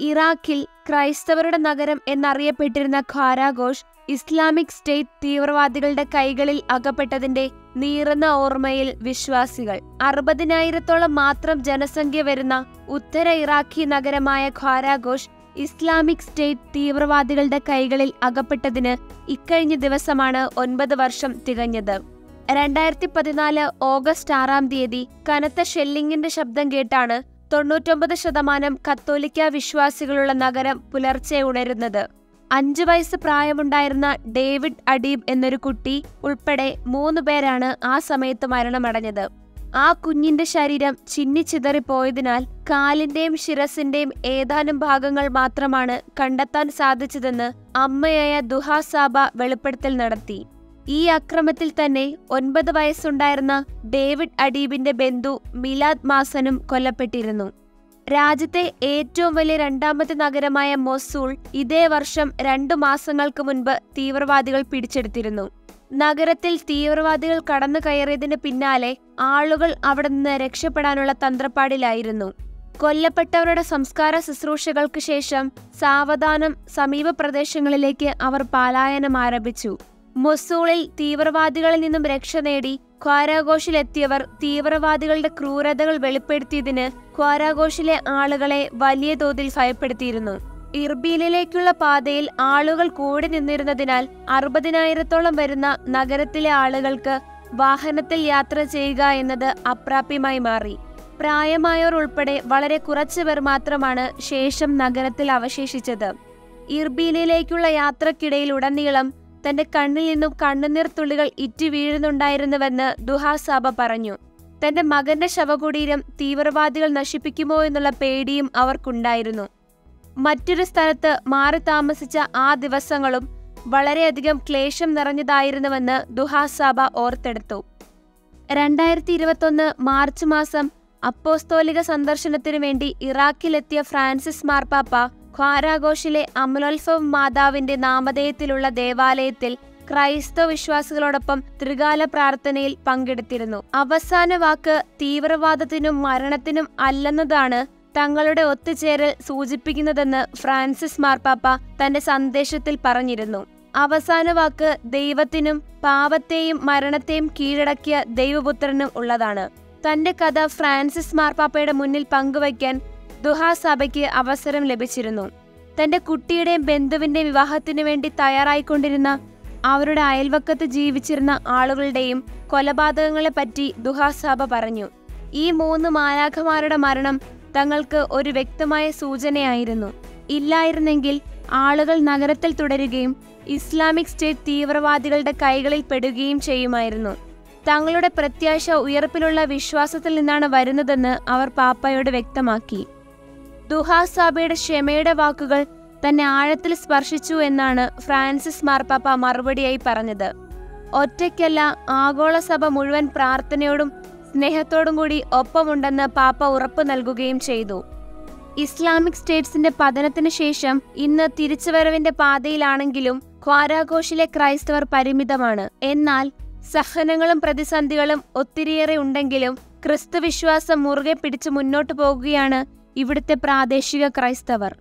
ഇറാഖിൽ ക്രൈസ്തവരുടെ നഗരം എന്നറിയപ്പെട്ടിരുന്ന ഖാരാഘോഷ് ഇസ്ലാമിക് സ്റ്റേറ്റ് തീവ്രവാദികളുടെ കൈകളിൽ അകപ്പെട്ടതിന്റെ നീറുന്ന ഓർമ്മയിൽ വിശ്വാസികൾ. അറുപതിനായിരത്തോളം മാത്രം ജനസംഖ്യ വരുന്ന ഉത്തര ഇറാഖി നഗരമായ ഖാരാഘോഷ് ഇസ്ലാമിക് സ്റ്റേറ്റ് തീവ്രവാദികളുടെ കൈകളിൽ അകപ്പെട്ടതിന് ഇക്കഴിഞ്ഞ ദിവസമാണ് ഒൻപത് വർഷം തികഞ്ഞത്. രണ്ടായിരത്തി പതിനാല് ഓഗസ്റ്റ് ആറാം തീയതി കനത്ത ഷെല്ലിങ്ങിന്റെ ശബ്ദം കേട്ടാണ് തൊണ്ണൂറ്റൊമ്പത് ശതമാനം കത്തോലിക്ക വിശ്വാസികളുള്ള നഗരം പുലർച്ചെ ഉണരുന്നത്. അഞ്ച് വയസ്സ് പ്രായമുണ്ടായിരുന്ന ഡേവിഡ് അഡീബ് എന്നൊരു കുട്ടി ഉൾപ്പെടെ മൂന്ന് പേരാണ് ആ സമയത്ത് മരണമടഞ്ഞത്. ആ കുഞ്ഞിന്റെ ശരീരം ചിന്നിച്ചിതറിപ്പോയതിനാൽ കാലിന്റെയും ശിരസിന്റെയും ഏതാനും ഭാഗങ്ങൾ മാത്രമാണ് കണ്ടെത്താൻ സാധിച്ചതെന്ന് അമ്മയായ ദുഹാസാബ വെളിപ്പെടുത്തൽ നടത്തി. ഈ അക്രമത്തിൽ തന്നെ ഒൻപത് വയസ്സുണ്ടായിരുന്ന ഡേവിഡ് അഡീബിന്റെ ബന്ധു മിലാദ് മാസനും കൊല്ലപ്പെട്ടിരുന്നു. രാജ്യത്തെ ഏറ്റവും വലിയ രണ്ടാമത്തെ നഗരമായ മൊസൂൾ ഇതേ വർഷം രണ്ടു മാസങ്ങൾക്ക് മുൻപ് തീവ്രവാദികൾ പിടിച്ചെടുത്തിരുന്നു. നഗരത്തിൽ തീവ്രവാദികൾ കടന്നു കയറിയതിന് പിന്നാലെ ആളുകൾ അവിടെ നിന്ന് രക്ഷപ്പെടാനുള്ള തന്ത്രപ്പാടിലായിരുന്നു. കൊല്ലപ്പെട്ടവരുടെ സംസ്കാര ശുശ്രൂഷകൾക്ക് ശേഷം സാവധാനം സമീപ പ്രദേശങ്ങളിലേക്ക് അവർ പലായനം ആരംഭിച്ചു. മൊസൂളിൽ തീവ്രവാദികളിൽ നിന്നും രക്ഷ നേടി ക്വാരാഘോഷിലെത്തിയവർ തീവ്രവാദികളുടെ ക്രൂരതകൾ വെളിപ്പെടുത്തിയതിന് ക്വാരാഘോഷിലെ ആളുകളെ വലിയ തോതിൽ ഭയപ്പെടുത്തിയിരുന്നു. ഇർബീലിലേക്കുള്ള പാതയിൽ ആളുകൾ കൂടി നിന്നിരുന്നതിനാൽ അറുപതിനായിരത്തോളം വരുന്ന നഗരത്തിലെ ആളുകൾക്ക് വാഹനത്തിൽ യാത്ര ചെയ്യുക എന്നത് അപ്രാപ്യമായി മാറി. പ്രായമായവർ ഉൾപ്പെടെ വളരെ കുറച്ചുപേർ മാത്രമാണ് ശേഷം നഗരത്തിൽ അവശേഷിച്ചത്. ഇർബീലിലേക്കുള്ള യാത്രക്കിടയിൽ ഉടനീളം തന്റെ കണ്ണിൽ നിന്നും കണ്ണുനീർ തുള്ളികൾ ഇറ്റി വീഴുന്നുണ്ടായിരുന്നുവെന്ന് ദുഹാസാബ പറഞ്ഞു. തന്റെ മകന്റെ ശവകുടീരം തീവ്രവാദികൾ നശിപ്പിക്കുമോ എന്നുള്ള പേടിയും അവർക്കുണ്ടായിരുന്നു. മറ്റൊരു സ്ഥലത്ത് മാറി താമസിച്ച ആ ദിവസങ്ങളും വളരെയധികം ക്ലേശം നിറഞ്ഞതായിരുന്നുവെന്ന് ദുഹാസാബ ഓർത്തെടുത്തു. രണ്ടായിരത്തി ഇരുപത്തൊന്ന് മാർച്ച് മാസം അപ്പോസ്തോലിക സന്ദർശനത്തിനു വേണ്ടി ഇറാഖിലെത്തിയ ഫ്രാൻസിസ് മാർപ്പാപ്പ ഖ്വാരാഘോഷിലെ അമലോത്സവ് മാതാവിന്റെ നാമധേയത്തിലുള്ള ദേവാലയത്തിൽ ക്രൈസ്തവ വിശ്വാസികളോടൊപ്പം ത്രികാല പ്രാർത്ഥനയിൽ പങ്കെടുത്തിരുന്നു. അവസാന വാക്ക് തീവ്രവാദത്തിനും മരണത്തിനും അല്ലെന്നതാണ് തങ്ങളുടെ ഒത്തുചേരൽ സൂചിപ്പിക്കുന്നതെന്ന് ഫ്രാൻസിസ് മാർപ്പാപ്പ തന്റെ സന്ദേശത്തിൽ പറഞ്ഞിരുന്നു. അവസാന വാക്ക് ദൈവത്തിനും പാപത്തെയും മരണത്തെയും കീഴടക്കിയ ദൈവപുത്രനും ഉള്ളതാണ്. തന്റെ കഥ ഫ്രാൻസിസ് മാർപ്പാപ്പയുടെ മുന്നിൽ പങ്കുവയ്ക്കാൻ ദുഹാസഭയ്ക്ക് അവസരം ലഭിച്ചിരുന്നു. തന്റെ കുട്ടിയുടെയും ബന്ധുവിന്റെ വിവാഹത്തിനു വേണ്ടി തയ്യാറായിക്കൊണ്ടിരുന്ന അവരുടെ അയൽവക്കത്ത് ജീവിച്ചിരുന്ന ആളുകളുടെയും കൊലപാതകങ്ങളെപ്പറ്റി ദുഹാസഭ പറഞ്ഞു. ഈ മൂന്ന് മാലാഖമാരുടെ മരണം തങ്ങൾക്ക് ഒരു വ്യക്തമായ സൂചനയായിരുന്നു. ഇല്ലായിരുന്നെങ്കിൽ ആളുകൾ നഗരത്തിൽ തുടരുകയും ഇസ്ലാമിക് സ്റ്റേറ്റ് തീവ്രവാദികളുടെ കൈകളിൽ പെടുകയും ചെയ്യുമായിരുന്നു. തങ്ങളുടെ പ്രത്യാശ ഉയർപ്പിലുള്ള വിശ്വാസത്തിൽ നിന്നാണ് വരുന്നതെന്ന് അവർ പാപ്പയോട് വ്യക്തമാക്കി. ദുഹാസാബയുടെ ക്ഷമയുടെ വാക്കുകൾ തന്നെ ആഴത്തിൽ സ്പർശിച്ചു എന്നാണ് ഫ്രാൻസിസ് മാർപ്പാപ്പ മറുപടിയായി പറഞ്ഞത്. ഒറ്റയ്ക്കല്ല ആഗോള സഭ മുഴുവൻ പ്രാർത്ഥനയോടും സ്നേഹത്തോടും കൂടി ഒപ്പമുണ്ടെന്ന് പാപ്പ ഉറപ്പു നൽകുകയും ചെയ്തു. ഇസ്ലാമിക് സ്റ്റേറ്റ്സിന്റെ പതനത്തിന് ശേഷം ഇന്ന് തിരിച്ചുവരവിന്റെ പാതയിലാണെങ്കിലും ഖ്വാരാഘോഷിലെ ക്രൈസ്തവർ പരിമിതമാണ്. എന്നാൽ സഹനങ്ങളും പ്രതിസന്ധികളും ഒത്തിരിയേറെ ഉണ്ടെങ്കിലും ക്രിസ്തുവിശ്വാസം മുറുകെ പിടിച്ച് മുന്നോട്ടു പോകുകയാണ് ഇവിടുത്തെ പ്രാദേശിക ക്രൈസ്തവർ.